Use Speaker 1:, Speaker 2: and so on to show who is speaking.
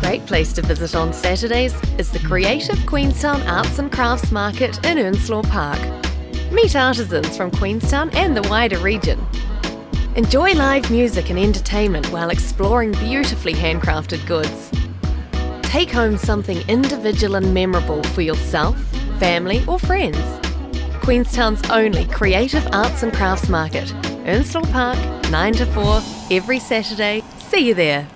Speaker 1: great place to visit on Saturdays is the creative Queenstown Arts and Crafts Market in Earnslaw Park. Meet artisans from Queenstown and the wider region. Enjoy live music and entertainment while exploring beautifully handcrafted goods. Take home something individual and memorable for yourself, family, or friends. Queenstown's only creative arts and crafts market, Earnslaw Park, 9 to 4, every Saturday. See you there.